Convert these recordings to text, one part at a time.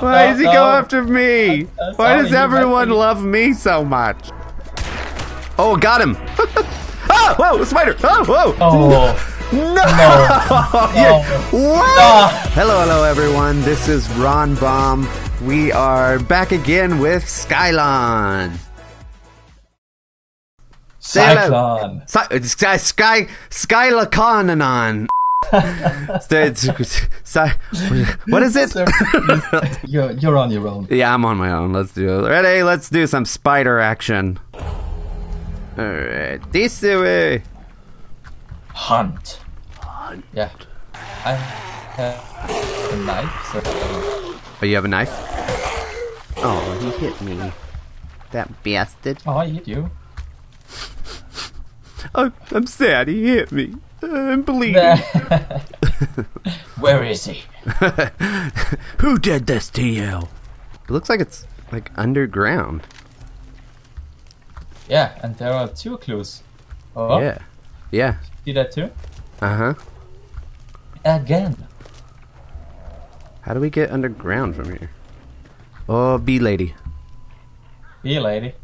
Why does he go after me? Uh, Why does everyone love me so much? Oh, got him! oh, whoa, spider! Oh, whoa! Oh, No! no. Yeah. What? Ah. Hello, hello, everyone. This is Ron Bomb. We are back again with Skylon. Cyclone. Sky, Sky, Sky, What is it? you're, you're on your own. yeah, I'm on my own. Let's do it. Ready? Let's do some spider action. Alright, this way. Hunt. Hunt. Yeah. I have a knife, so. Oh, you have a knife? Oh, he hit me. That bastard. Oh, I hit you. Oh, I'm sad. He hit me. I'm bleeding. Where is he? Who did this to you? It looks like it's like underground. Yeah, and there are two clues. Oh, Yeah. Yeah. see that too? Uh huh. Again. How do we get underground from here? Oh, bee lady. Bee lady.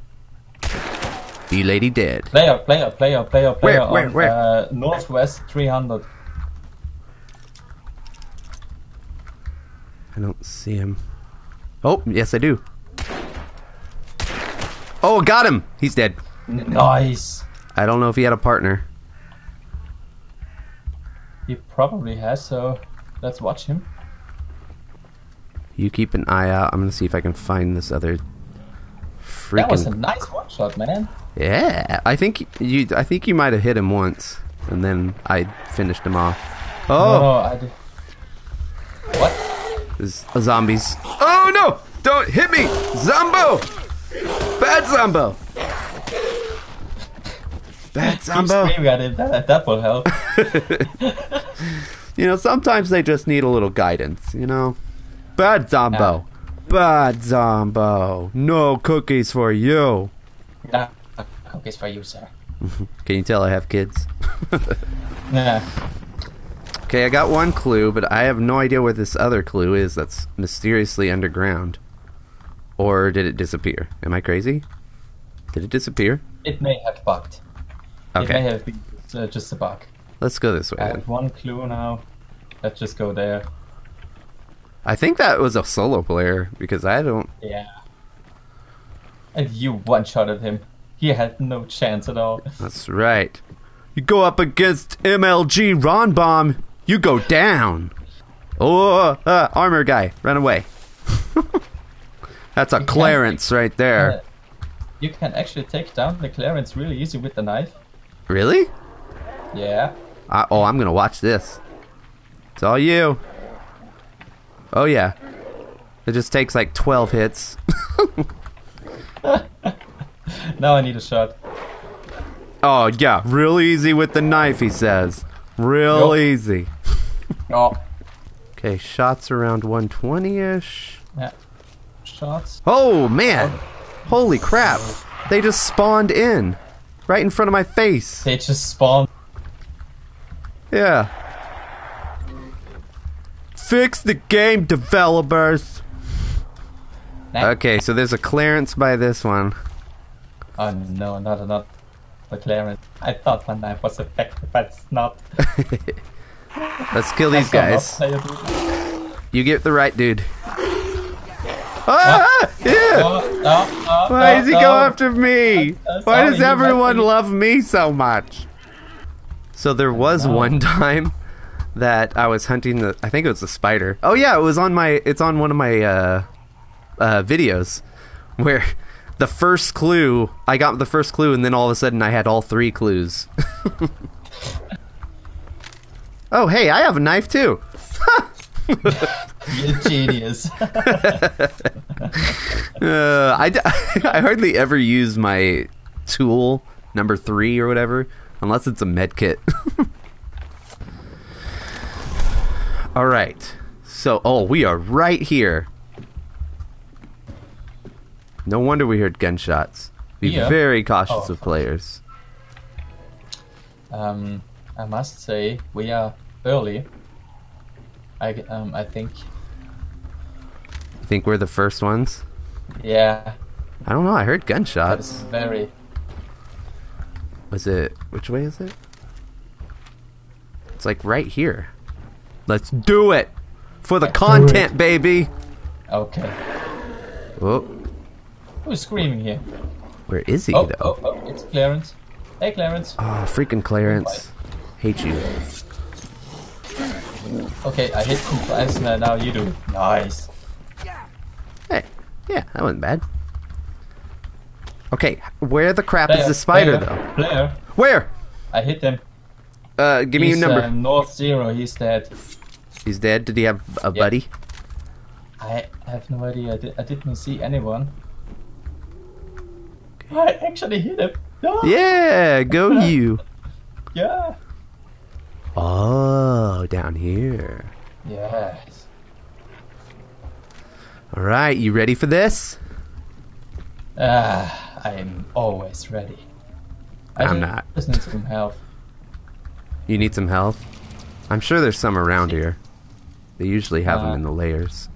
Bee lady dead. Player, player, player, player, player Where, where, on where? Uh, northwest 300. I don't see him. Oh, yes, I do. Oh, got him. He's dead. Nice. I don't know if he had a partner. He probably has, so let's watch him. You keep an eye out. I'm gonna see if I can find this other That was a nice one shot, man. Yeah, I think you. I think you might have hit him once, and then I finished him off. Oh, no, I did. What? there's zombies. Oh no! Don't hit me, Zombo! Bad Zombo! Bad Keep Zombo! screaming at it. That, that will help. You know, sometimes they just need a little guidance. You know, bad Zombo. Bad Zombo. No cookies for you. nah, cookies for you, sir. Can you tell I have kids? Nah. Okay, I got one clue, but I have no idea what this other clue is that's mysteriously underground. Or did it disappear? Am I crazy? Did it disappear? It may have bugged. Okay. It may have been uh, just a bug. let's go this way I then. have one clue now. Let's just go there. I think that was a solo player because I don't. Yeah. And you one-shotted him. He had no chance at all. That's right. You go up against MLG Ron Bomb, you go down. Oh, uh, armor guy, run away. That's a can't- Clarence right Uh, there. you can actually take down the Clarence really easy with the knife. Really? Yeah. I, oh, I'm gonna watch this. It's all you. Oh yeah. It just takes like 12 hits. Now I need a shot. oh yeah, real easy with the knife, he says. Real easy. Oh. Okay, shots around 120ish. Yeah. Shots. Oh man! Holy crap! They just spawned in, right in front of my face. They just spawned. Yeah. Fix the game, developers. Okay, so there's a Clarence by this one. Oh no, not not the Clarence. I thought my knife was effective, but it's not. Let's kill these guys. You get the right dude. Ah! Yeah! Oh, Why does he go after me? Why does everyone love me so much? So there was one time that I was hunting the I think it was the spider. Oh yeah, it was on my it's on one of my uh uh videos where the first clue I got the first clue and then all of a sudden I had all three clues. oh hey, I have a knife too. You're genius. Uh, I, d- I hardly ever use my tool number three or whatever unless it's a med kit. All right. So, oh, we are right here. No wonder we heard gunshots. Be Yeah. very cautious Oh. of players. um, I must say we are early. I um, I think Think we're the first ones? Yeah, I don't know. I heard gunshots. is very. Was it? Which way is it? It's like right here. Let's do it for the Let's content, baby. Okay. Oh, Who's screaming here? where is he Oh, though? oh, oh, it's Clarence. Hey, Clarence. Oh, freaking Clarence. Hate you. Okay, I hit twice, and now you do. Nice. Hey, yeah, that wasn't bad. Okay, where the crap is the spider though? Where? I hit him. Uh, give me He's, your number. Uh, North Zero, he's dead. He's dead. Did he have a Yeah. buddy? I have no idea. I, did, I didn't see anyone. I actually hit him. No. Yeah, go you. Yeah. Oh, down here. Yes. All right, you ready for this? Ah, I'm always ready. I I'm ju- not. Just need some help. You need some health? I'm sure there's some around here. They usually have them Uh, in the layers.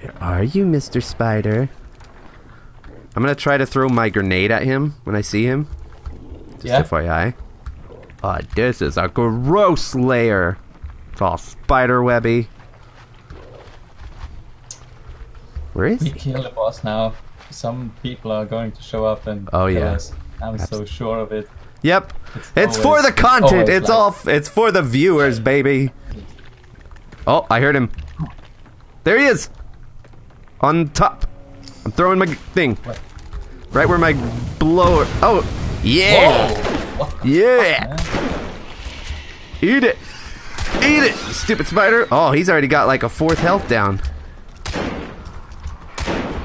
Where are you, Mr. Spider? I'm gonna try to throw my grenade at him when I see him. Just Yeah. FYI. Oh, this is a gross layer. It's all spider webby. Where is We he? kill the boss now. Some people are going to show up and Oh, kill yeah. us. I'm so sure of it. Yep. It's It's for the content. always It's like- all. It's for the viewers, baby. Oh, I heard him. There he is. On top. I'm throwing my thing. What? Right where my blower. Oh, yeah! Yeah. fuck. Eat it. Eat it, stupid spider. Oh, he's already got like a fourth health down.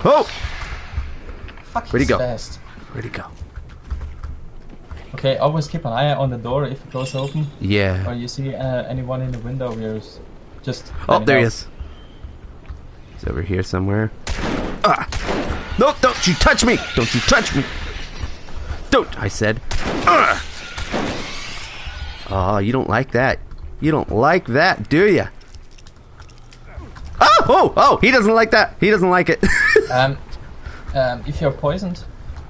Oh, Fuck, Where'd he go? Fast. where'd he go? Okay, always keep an eye on the door if it goes open. Yeah. Or you see uh, anyone in the window, we're just. Oh, there he is. He's over here somewhere. No, don't you touch me! Don't you touch me! Don't, I said. Ah! Oh, you don't like that. You don't like that, do you? Oh, oh, oh! He doesn't like that. He doesn't like it. Um, um, if you're poisoned,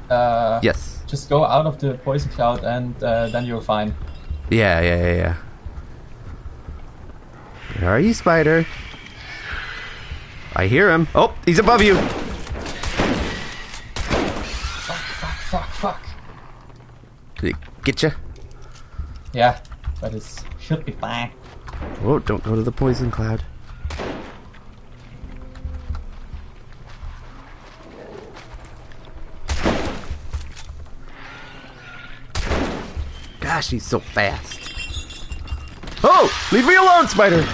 uh, yes. just go out of the poison cloud and uh, then you're fine. Yeah, yeah, yeah, yeah. Where are you, spider? I hear him. Oh, he's above you. Did he get you? Yeah, but it should be fine. Oh, don't go to the poison cloud. Gosh, he's so fast. Oh, leave me alone, spider.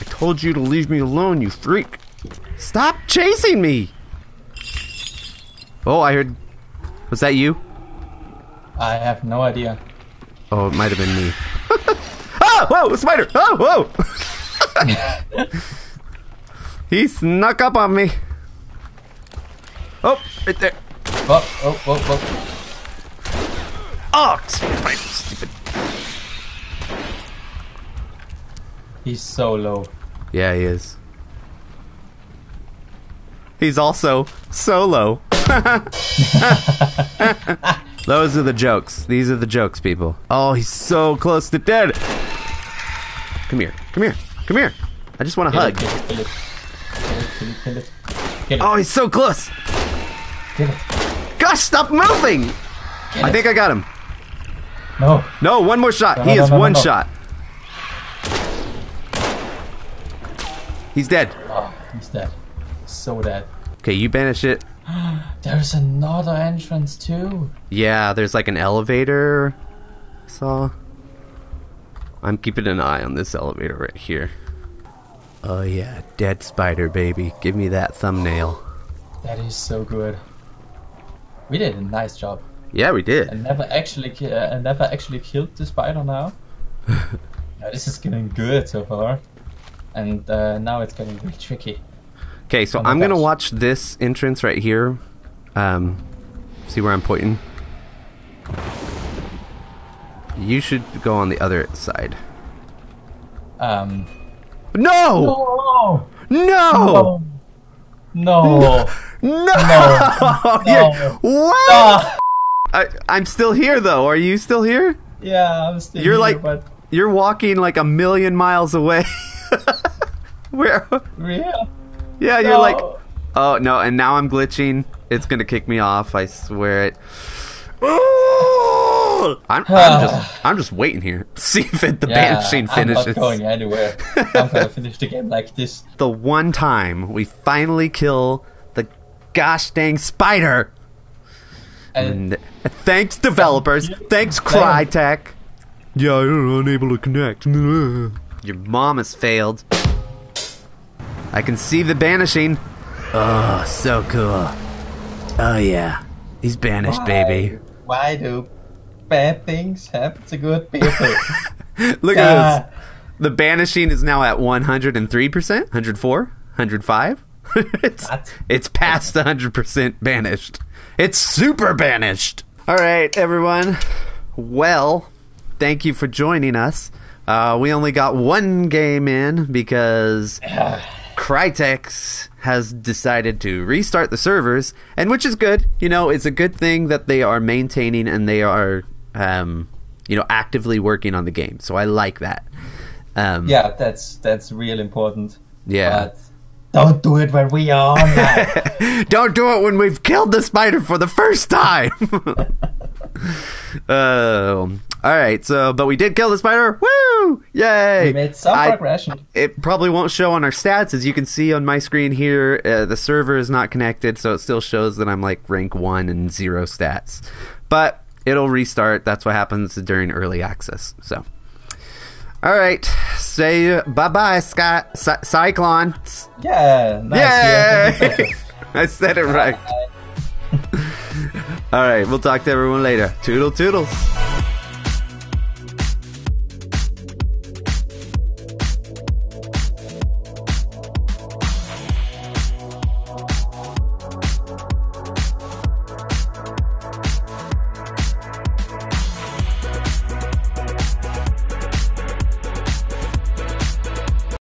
I told you to leave me alone, you freak. Stop chasing me. Oh, I heard. Was that you? I have no idea. Oh, it might have been me. oh, whoa, a spider! Oh, whoa! he snuck up on me. Oh, right there. Oh, whoa, whoa. Oh, spider, stupid. He's so low. Yeah, he is. He's also solo. Those are the jokes. These are the jokes, people. Oh, he's so close to dead. Come here. Come here. Come here. I just want a Kill hug. it, kill it, kill it. It, Oh, he's so close. Gosh, stop moving. I think I got him. No. No, one more shot. No, he no, is no, one shot. He's dead. Oh, he's dead. So dead. Okay, you banish it. There's another entrance too. Yeah, there's like an elevator. I saw. I'm keeping an eye on this elevator right here. Oh yeah, dead spider baby. Give me that thumbnail. That is so good. We did a nice job. Yeah, we I did. never actually, ki- uh, I never actually killed the spider now. Yeah, this is getting good so far, and uh, now it's getting really tricky. Okay, so Oh I'm gonna watch this entrance right here. Um, see where I'm pointing. You should go on the other side. Um. No! No! No! No! No! No! You're- what? Ah! I, I'm still here though. Are you still here? Yeah, I'm still You're here, like- but You're walking like a million miles away. Where? real. Yeah, you're No. like, oh no, and now I'm glitching. It's gonna kick me off. I swear it. I'm, I'm just, I'm just waiting here. See if it, the Yeah, banishing I'm not finishes. going anywhere. I'm gonna finish the game like this. The one time we finally kill the gosh dang spider. And And thanks developers. Thanks Crytek. Yeah, I'm unable to connect. Your mom has failed. I can see the banishing. Oh, so cool. Oh yeah. He's banished, why, baby. Why do bad things happen to good people? Look at this. The banishing is now at 103%, 104, 105. it's, it's past 100% banished. It's super banished. All right, everyone. Well, thank you for joining us. Uh, we only got one game in because Crytek has decided to restart the servers, and which is good. You know, it's a good thing that they are maintaining and they are, um, you know, actively working on the game. So I like that. Um, yeah, that's that's real important. Yeah. But don't do it when we are online. Don't do it when we've killed the spider for the first time. Um, all right. So, but we did kill the spider. Woo! Yay! we made some progression. it probably won't show on our stats as you can see on my screen here uh, the server is not connected so it still shows that i'm like rank 1 and 0 stats but it'll restart that's what happens during early access so all right say bye-bye scott Cy- cyclone Yeah, nice. yay Yeah. i said it right all right we'll talk to everyone later toodle toodles